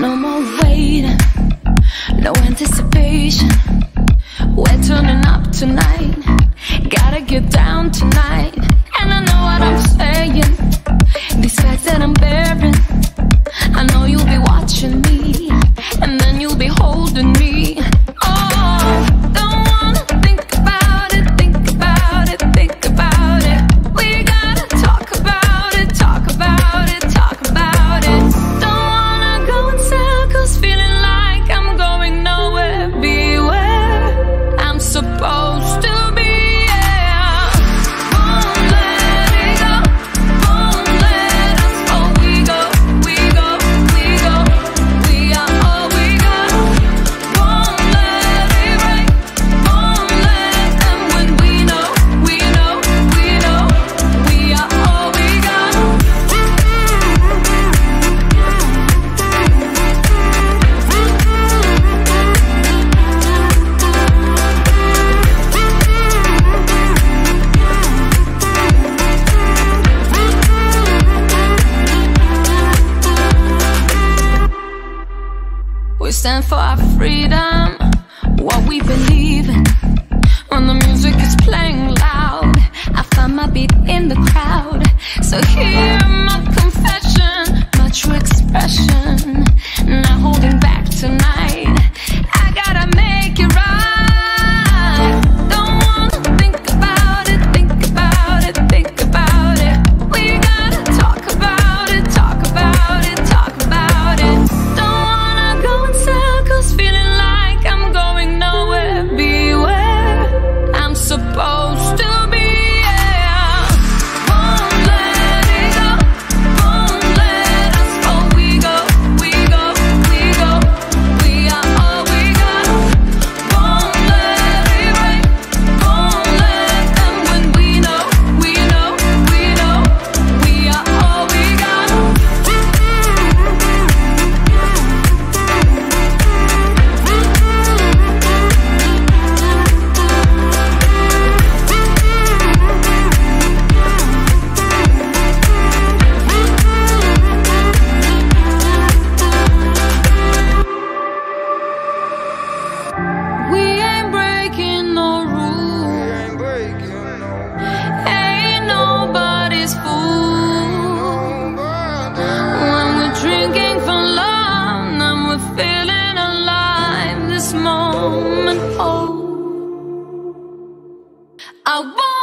No more waiting, no anticipation. We stand for our freedom, what we believe in. When the music is playing loud, I find my beat in the crowd. So hear my confession, my true expression. oh. I want.